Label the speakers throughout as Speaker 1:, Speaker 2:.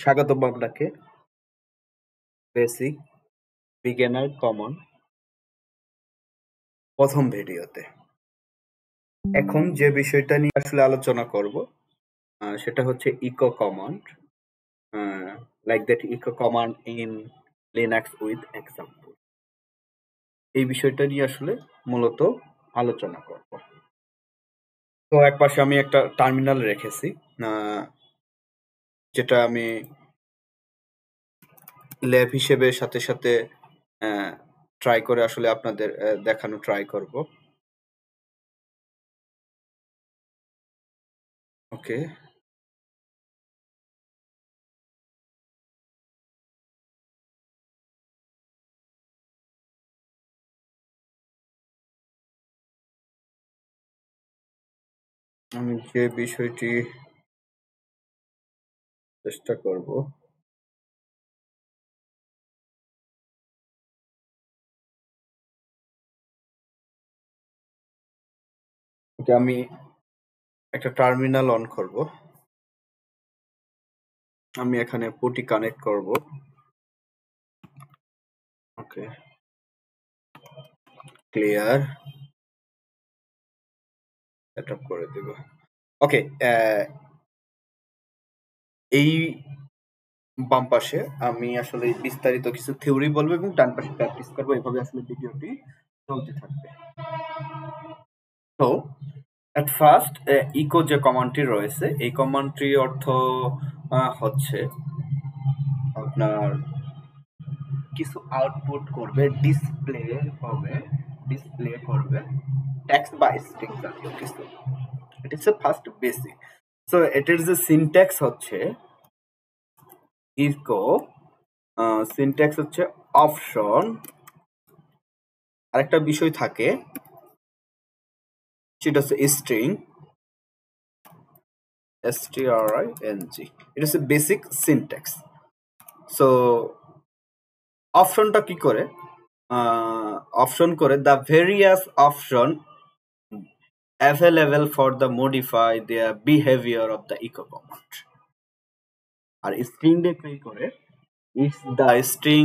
Speaker 1: স্বাগতম আপনাকে। Basic beginner common প্রথম ভিডিওতে। এখন যে বিষয়টা নিয়ে আসলে আলোচনা করব সেটা হচ্ছে echo command like that echo command in Linux with example এই বিষয়টা নিয়ে আসলে মূলত আলোচনা করব। তো এক পাশে আমি একটা টার্মিনাল রেখেছি যেটা আমি ল্যাব হিসেবে সাথে সাথে ট্রাই করে আসলে আপনাদের দেখানো ট্রাই করব। ওকে আমি যে বিষয়টি চেষ্টা করব। আমি একটা টার্মিনাল অন করব। আমি এখানে পুটি কানেক্ট করব। ওকে। ক্লিয়ার। সেটআপ করে দেব। ওকে এই বাম পাশে আমি আসলে বিস্তারিত কিছু থিওরি বলব এবং ডান পাশে প্র্যাকটিস করব। এভাবে আসলে ভিডিওটি চলতে থাকবে। তো এট ফার্স্ট ইকো যে কমান্ডটি রয়েছে, এই কমান্ডটির অর্থ হচ্ছে আপনার কিছু আউটপুট করবে ডিসপ্লে হবে ডিসপ্লে করবে টেক্সট বা স্ট্রিং জাতীয় কিছু। It is a first basic so এটার যে সিনট্যাক্স হচ্ছে ইকো সিনট্যাক্স হচ্ছে অপশন আরেকটা বিষয় থাকে, সেটা হচ্ছে স্ট্রিং এস আর আই এটা হচ্ছে বেসিক সিনট্যাক্স সো অপশনটা কি করে? অপশন করে the various option available for the modify the behavior of the echo command আর স্ট্রিং দিয়ে কি করে it's the string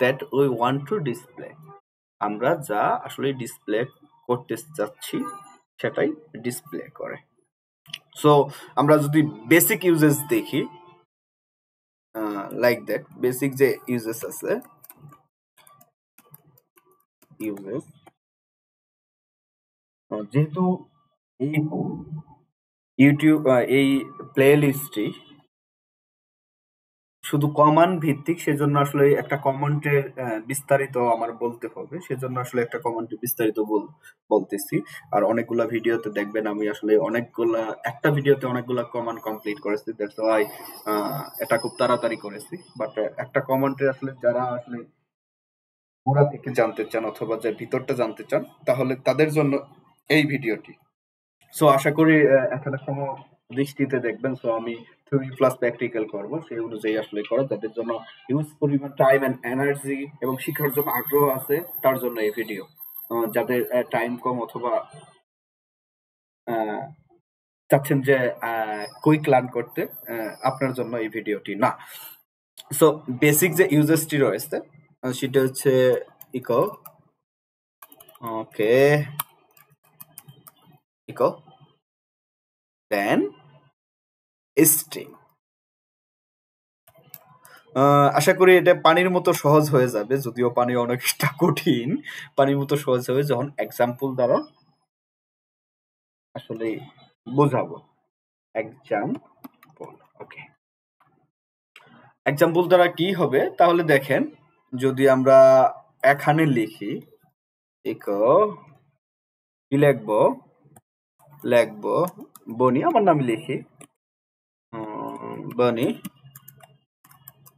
Speaker 1: that we want to display আমরা যা আসলে ডিসপ্লে করতে চাচ্ছি সেটাই ডিসপ্লে করে। সো আমরা যদি বেসিক ইউজেস দেখি লাইক দ্যাট বেসিক যে ইউজেস আছে ইউজেস যেহেতু এই ইউটিউব এই প্লে লিস্টটি শুধু কমান ভিত্তিক, সেজন্য আসলে একটা কমেন্টের বিস্তারিত আমার বলতে হবে। সেজন্য আসলে একটা কমেন্টে বিস্তারিত বল- বলতেছি। আর অনেকগুলা ভিডিওতে দেখবেন আমি আসলে অনেকগুলা, একটা ভিডিওতে অনেকগুলা কমান কমপ্লিট করেছি। দ্যাটস ওয়াই এটা খুব তাড়াতাড়ি করেছি। বাট একটা কমেন্টে আসলে যারা আসলে গোড়া থেকে জানতে চান অথবা যে ভিতরটা জানতে চান, তাহলে তাদের জন্য এই ভিডিওটি। সো আশা করি এখানে কোনো দৃষ্টিতে দেখবেন। সো আমি থিওরি প্লাস প্র্যাকটিক্যাল করব। সেই অনুযায়ী আসলে করো। যাদের জন্য হিউজ পরিমাণ টাইম অ্যান্ড এনার্জি এবং শিখার জন্য আগ্রহ আছে, তার জন্য এই ভিডিও যাদের টাইম কম অথবা চাচ্ছেন যে কুইক লার্ন করতে আপনার জন্য এই ভিডিওটি না। সো বেসিক যে ইউজেসটি রয়েছে সেটা হচ্ছে echo okay echo then string আশা করি এটা পানির মতো সহজ হয়ে যাবে, যদিও পানি অনেকটা কঠিন। পানির মতো সহজ হবে যখন এক্সাম্পল দ্বারা আসলে বোঝাবো। এক্সাম্পল ওকে এক্সাম্পল দ্বারা কি হবে? তাহলে দেখেন, যদি আমরা এখানে লিখি ইকো কি লিখব? লিখব। বনি, আমার নাম লিখি। বনি।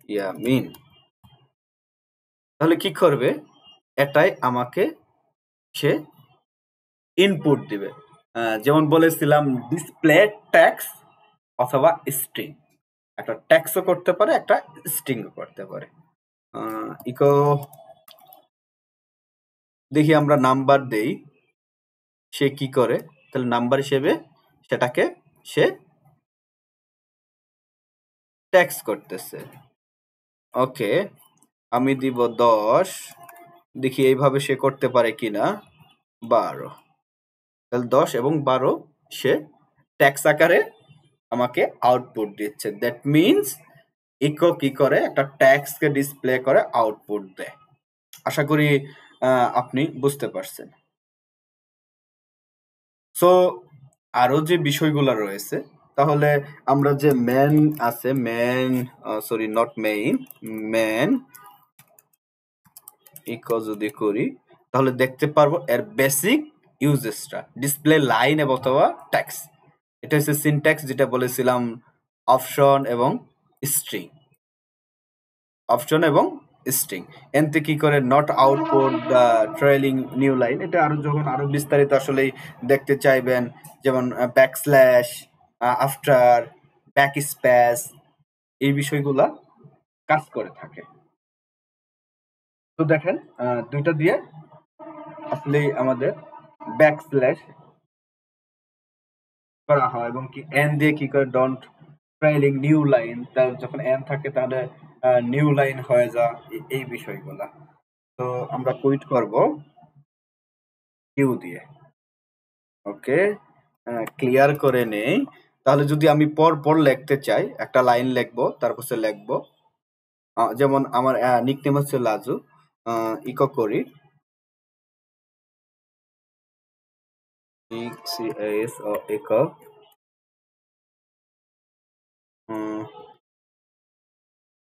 Speaker 1: ইয়ামিন। তাহলে কি করবে? এটাই আমাকে সে ইনপুট দিবে। যেমন বলেছিলাম ডিসপ্লে ট্যাক্স অথবা স্ট্রিং একটা ট্যাক্সও করতে পারে, একটা স্ট্রিংও করতে পারে। ইকো দেখি আমরা নাম্বার দেই। সে কি করে? তাহলে নাম্বার হিসেবে সেটাকে সে ট্যাক্স করতেছে। ওকে আমি দিব দশ, দেখি এইভাবে সে করতে পারে কিনা। বারো। তাহলে দশ এবং বারো সে ট্যাক্স আকারে আমাকে আউটপুট দিচ্ছে। দ্যাট মিনস ইকো কি করে? একটা ট্যাক্সকে ডিসপ্লে করে আউটপুট দেয়। আশা করি আপনি বুঝতে পারছেন। সো আরও যে বিষয়গুলো রয়েছে, তাহলে আমরা যে ম্যান আছে man sorry not main man echo যদি করি, তাহলে দেখতে পারব এর বেসিক ইউজেসটা ডিসপ্লে লাইন এবং অথবা ট্যাক্স এটা হচ্ছে সিনট্যাক্স যেটা বলেছিলাম অপশন এবং স্ট্রিং অপশন এবং স্ট্রিং এনতে কি করে not output the trailing new line এটা আরও যখন আরও বিস্তারিত আসলে দেখতে চাইবেন, যেমন backslash after backspace এই বিষয়গুলা কাজ করে থাকে। তো দেখেন দুইটা দিয়ে আসলে আমাদের ব্যাক স্ল্যাশ করা হয় এবং কি এন দিয়ে কি করে ডন্ট ট্রাইলিং নিউ লাইন তার যখন এন থাকে তাহলে নিউ লাইন হয়ে যা, এই বিষয়গুলা। তো আমরা কুইট করব কিউ দিয়ে। ওকে? ক্লিয়ার করে নেই। তাহলে যদি আমি পর পর লিখতে চাই, একটা লাইন লিখব, তারপর সে লিখব। যেমন আমার নিকনেম হচ্ছে লাজু ইকো করি। ECS or echo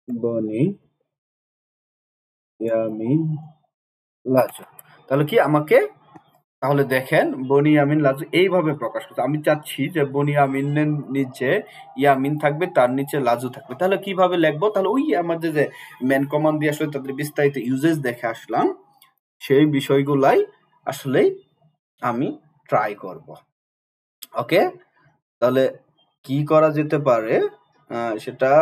Speaker 1: বনি ইয়ামিন লাজু। তাহলে কি আমাকে? তাহলে দেখেন, বনি আমিন লাজু এইভাবে প্রকাশ করছে। আমি চাচ্ছি যে বনি আমিনের নিচে ইয়ামিন থাকবে, তার নিচে লাজু থাকবে। তাহলে কীভাবে লিখব? তাহলে ওই আমাদের যে মেন কমান্ড দিয়ে আসলে তাদের বিস্তারিত ইউজেস দেখে আসলাম, সেই বিষয়গুলাই আসলেই আমি ট্রাই করব। ওকে তাহলে কি করা যেতে পারে? সেটা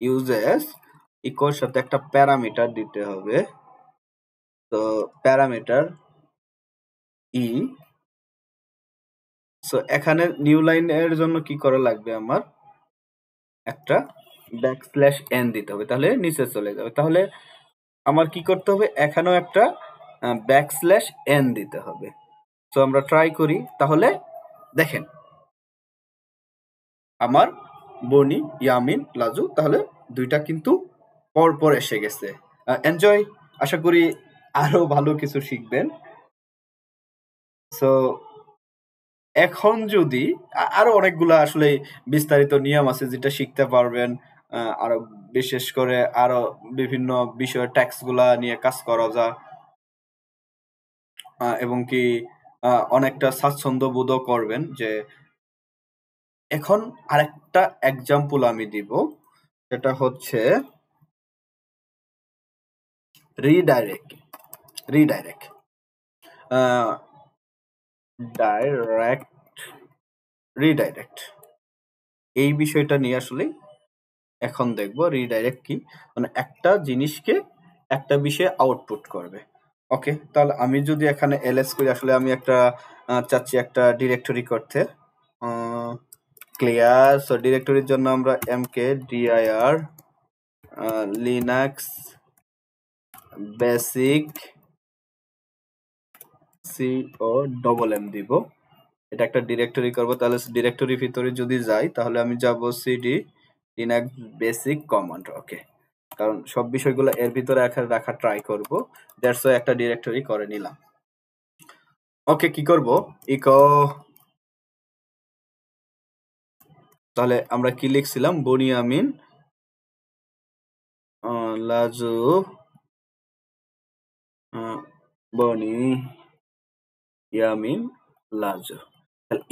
Speaker 1: ইউজেস ইকোর সাথে একটা প্যারামিটার দিতে হবে। তো প্যারামিটার ই সো এখানে নিউ লাইন এর জন্য কি করা লাগবে আমার? একটা ব্যাক স্ল্যাশ এন দিতে হবে, তাহলে নিচে চলে যাবে। তাহলে আমার কি করতে হবে? এখানেও একটা ব্যাক স্ল্যাশ এন দিতে হবে। তো আমরা ট্রাই করি। তাহলে দেখেন, আমার বনি, ইয়ামিন, লাজু, তাহলে দুইটা কিন্তু পরপর এসে গেছে। এনজয় আশা করি আরও ভালো কিছু শিখবেন। সো এখন যদি আরও অনেকগুলো আসলে বিস্তারিত নিয়ম আছে যেটা শিখতে পারবেন আরও বিশেষ করে আরও বিভিন্ন বিষয়ে ট্যাক্সগুলা নিয়ে কাজ করা যায় এবং কি অনেকটা স্বাচ্ছন্দ্য বোধও করবেন যে এখন আরেকটা এক্সাম্পল আমি দিব, সেটা হচ্ছে রিডাইরেক্ট রিডাইরেক্ট ডাইরেক্ট রিডাইরেক্ট এই বিষয়টা নিয়ে আসলে এখন দেখব রিডাইরেক্ট কি মানে একটা জিনিসকে একটা বিষয়ে আউটপুট করবে। ওকে তাহলে আমি যদি এখানে এলএস করি, আসলে আমি একটা চাচ্ছি একটা ডিরেক্টরি করতে। ক্লিয়ার সো ডিরেক্টরির জন্য আমরা M K DIR Linux basic C O double M দিব। এটা একটা ডিরেক্টরি করব। তাহলে ডিরেক্টরির ভিতরে যদি যাই, তাহলে আমি যাব CD Linux basic command okay কারণ সব বিষয়গুলো এর ভিতরে রাখা ট্রাই করব। দ্যাটস একটা ডিরেক্টরি করে নিলাম। ওকে কি করব? ইকো তাহলে আমরা কি লিখছিলাম? বনিয়ামিন লাজু বনি ইয়ামিন লাজু।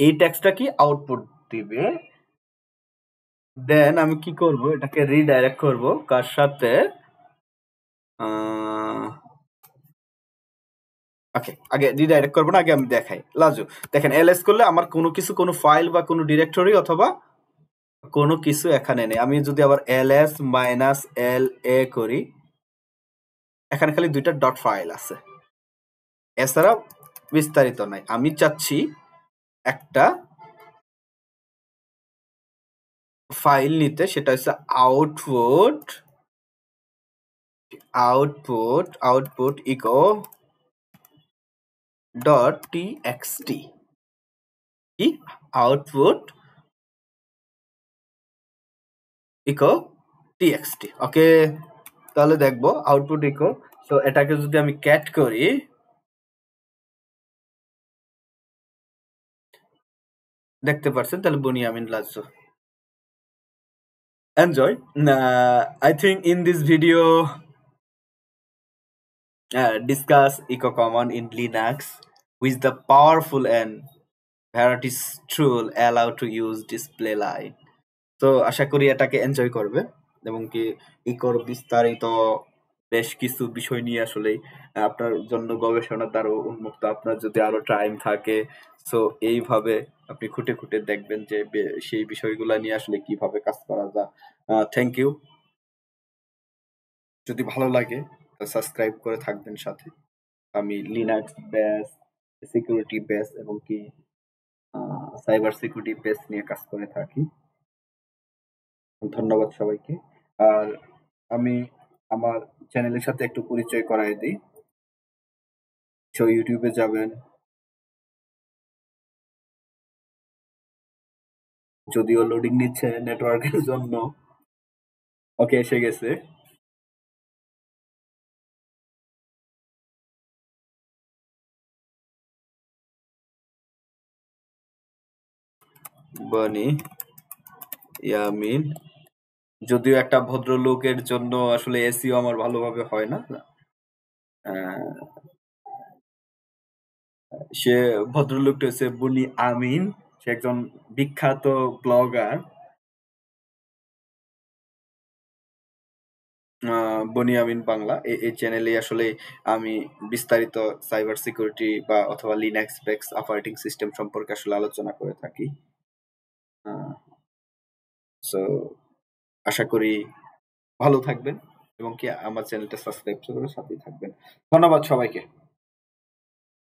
Speaker 1: এই ট্যাক্সটা কি আউটপুট দিবে? দেন আমি কি করব? এটাকে রিডাইরেক্ট করব। কার সাথে? ওকে আগে রিডাইরেক্ট করব না, আগে আমি দেখাই। লাজু। দেখেন এলএস করলে আমার কোনো কিছু কোনো ফাইল বা কোনো ডিরেক্টরি অথবা কোনো কিছু এখানে নেই। আমি যদি আবার এল এস মাইনাস এল এ করি, এখানে খালি দুইটা ডট ফাইল আছে। এছাড়া বিস্তারিত নাই। আমি চাচ্ছি একটা ফাইল নিতে, সেটা হচ্ছে output output output echo dot T XT output echo TXT okay তাহলে দেখব আউটপুট ইকো তো এটাকে যদি আমি ক্যাট করি দেখতে পারছেন তাহলে Buniyamin লাজো enjoy uh, i think in this video uh, discuss eco common in linux with the powerful and varieties tool allow to use display line তো আশা করি এটাকে এনজয় করবে। এবং কি ইকোর বিস্তারিত বেশ কিছু বিষয় নিয়ে আসলে আপনার জন্য গবেষণার দ্বারা উন্মুক্ত। আপনার যদি আরও টাইম থাকে সো এইভাবে আপনি খুঁটে খুঁটে দেখবেন যে সেই বিষয়গুলো নিয়ে আসলে কীভাবে কাজ করা যায়। থ্যাংক ইউ যদি ভালো লাগে সাবস্ক্রাইব করে থাকবেন সাথে। আমি লিনাক্স বেস সিকিউরিটি বেস এবং কি সাইবার সিকিউরিটি বেস নিয়ে কাজ করে থাকি। ধন্যবাদ সবাইকে। আর আমি আমার চ্যানেলের সাথে একটু পরিচয় করাই দিই। সো ইউটিউবে যাবেন। যদিও লোডিং নিচ্ছে নেটওয়ার্কের জন্য। ওকে এসে গেছে। বনি। ইয়ামিন। যদিও একটা ভদ্রলোকের জন্য আসলে এসিও আমার ভালোভাবে হয় না। সে ভদ্রলোকটা হচ্ছে বুনি আমিন। সে একজন বিখ্যাত ব্লগার। বনি আমিন বাংলা। এই চ্যানেলে আসলে আমি বিস্তারিত সাইবার সিকিউরিটি বা অথবা লিনাক্স বেক্স অপারেটিং সিস্টেম সম্পর্কে আসলে আলোচনা করে থাকি। সো আশা করি ভালো থাকবেন এবং কি আমার চ্যানেলটা সাবস্ক্রাইব করে সাথেই থাকবেন। ধন্যবাদ সবাইকে।